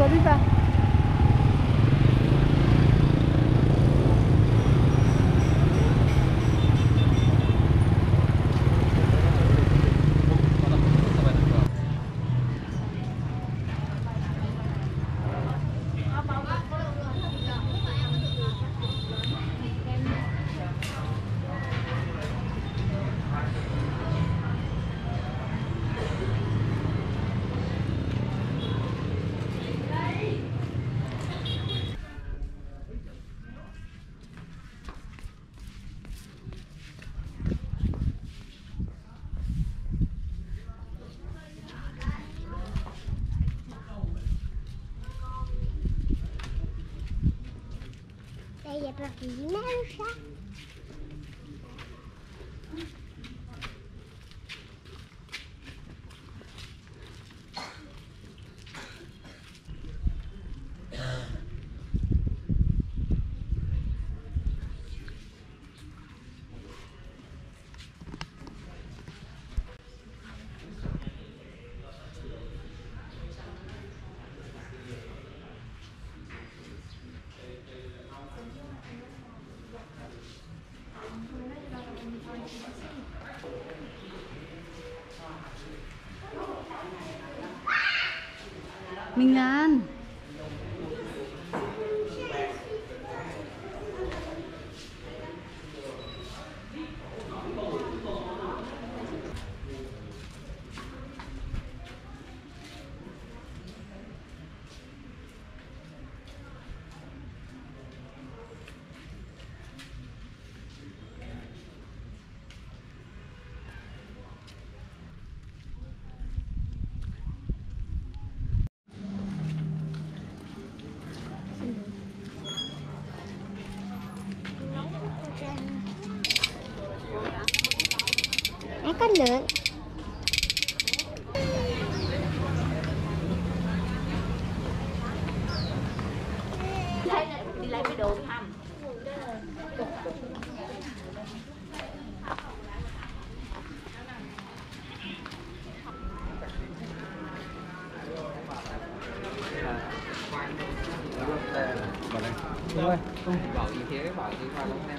con đi vào Đây là bạc gì nào sao? Minh Lan Nó có lượng đi lấy bảo gì thế bảo gì vào lông em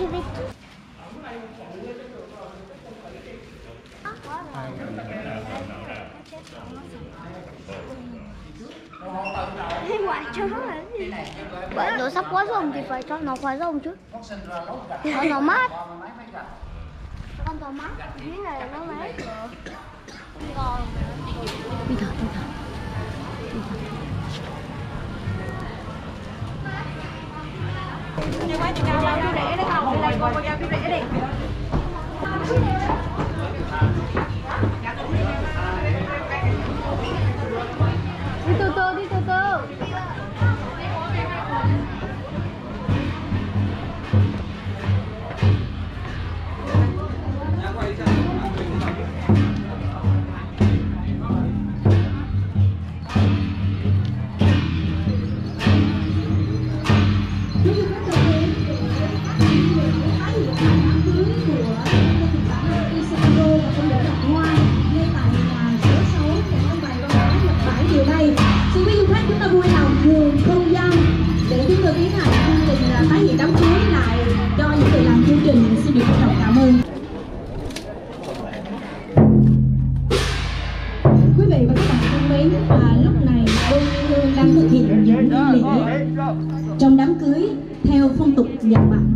Je vais tout. Ngoài cho nó là gì? Bởi nó sắp quá rồng thì phải cho nó quá rồng chứ Cho nó mát Con nó mát, thế này nó mát Còn Đi thở đi thở giả được tiến là chương trình tái hiện đám cưới lại cho những người làm chương trình. Xin được trân trọng cảm ơn. Quý vị và các bạn thân mến à, lúc này đôi hương đang thực hiện những nghi lễ trong đám cưới theo phong tục nhật bản.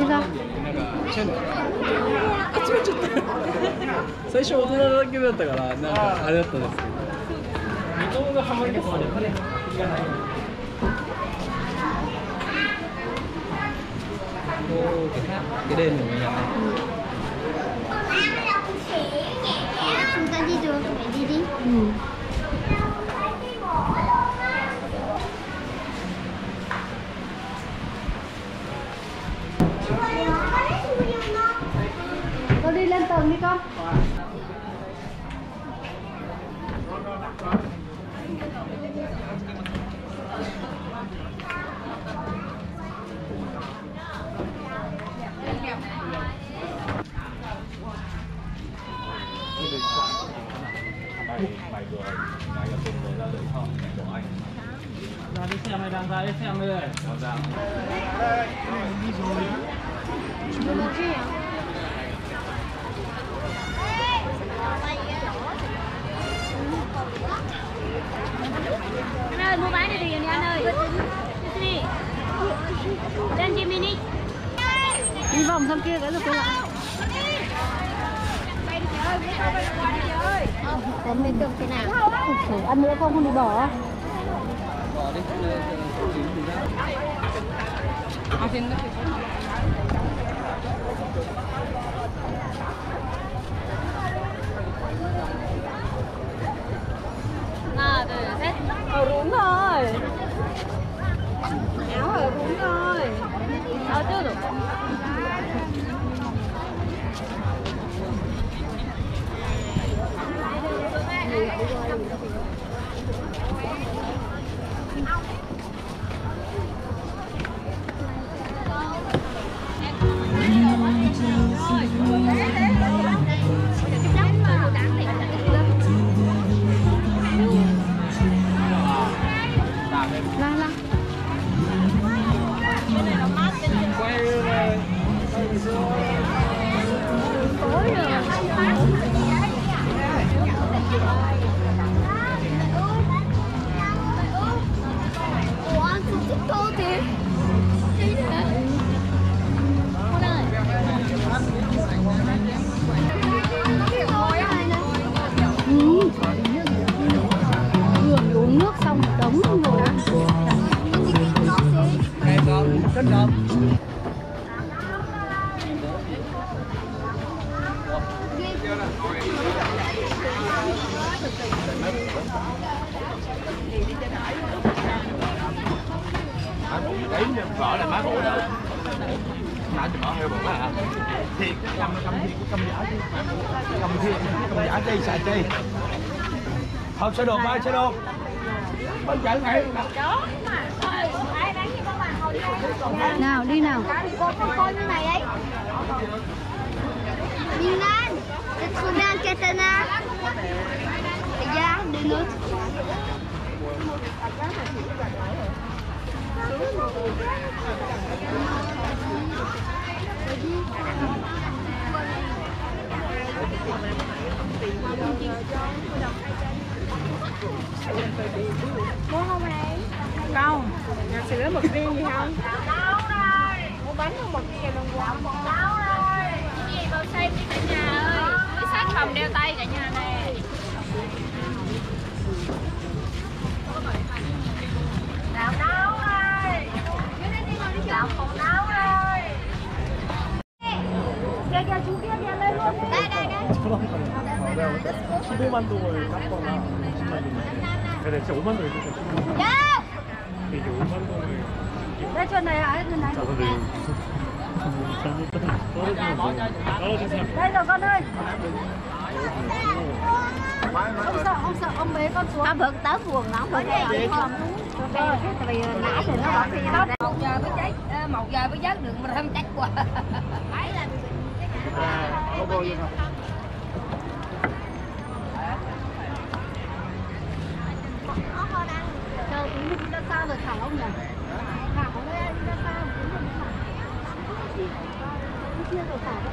れだっちゃった最初大人だけだったからなんかあれだったんですけど二頭がハマりですねグレーのな。うん。luôn đi con. Bài vừa bài vừa ra lưỡi không ra đi xem này đang ra đi xem đây đang ra đi. Rồi đi vòng sang kia cái được cô lại Cấm lên được thế nào? Ăn nữa không không bị bỏ Bỏ đi, không chín thì ra. Cầm giả chi xài chi thôi sẽ được ba sẽ được bên trận này Nào đi nào Cô con con như này ấy. Đi lên. Dit is vandaan kettenen. Ja, Muốn không này? Không Nhà sữa mực riêng gì không Mua bánh không bật kia đồng quán. gì bao xem đi cả nhà ơi túi sách phòng đeo tay cả nhà này 15만 동을 땄거나 20만 동. 근데 진짜 5만 동이 진짜 Dạ. 이게 5만 동을 Đây chân này hả? Chân này 자 근데 잘못 떨어지면 뭐 떨어진 사람 Đây rồi con ơi Không sợ, không sợ, ông bế con xuống Nó vượt tới buồn nó không phải không. Đây cái vì nãy thì nó bỏ khi một giờ mới cháy ờ, một giờ mới dớt được mà không chắc quá Chờ tí đi ra sao rồi thả ông nhỉ? Thả đây đi ra sao? Đi rồi thả ra.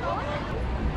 đứng